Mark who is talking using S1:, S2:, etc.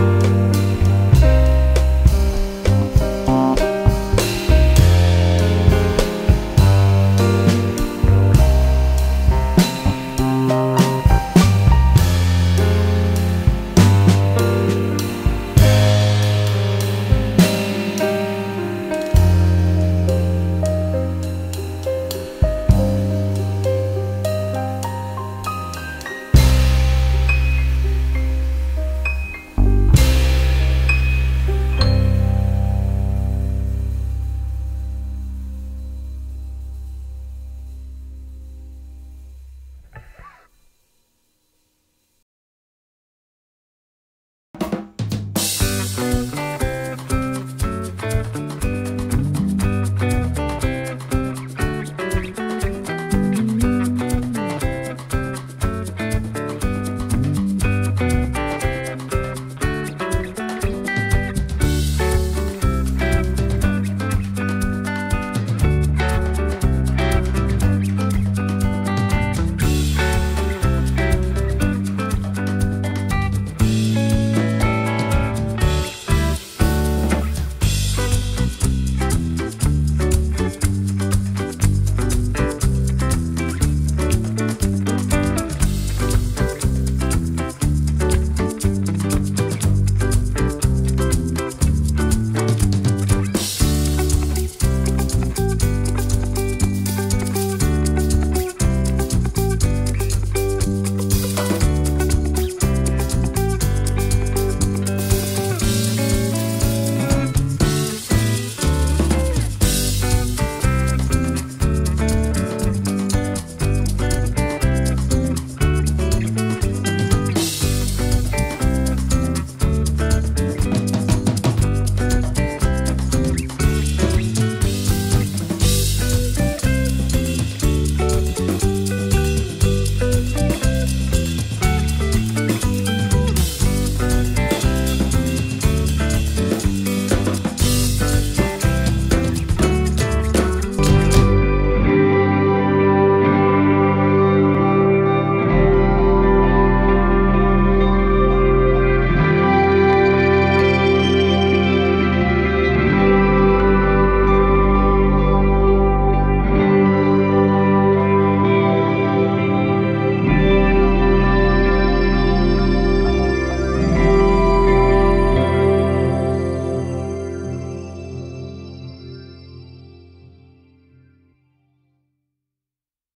S1: you.